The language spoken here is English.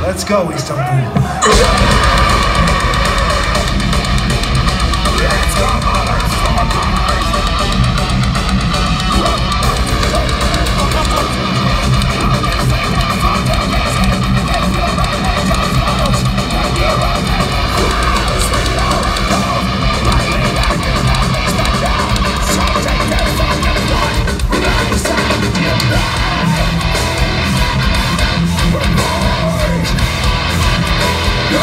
Let's go, Istanbul. Yo,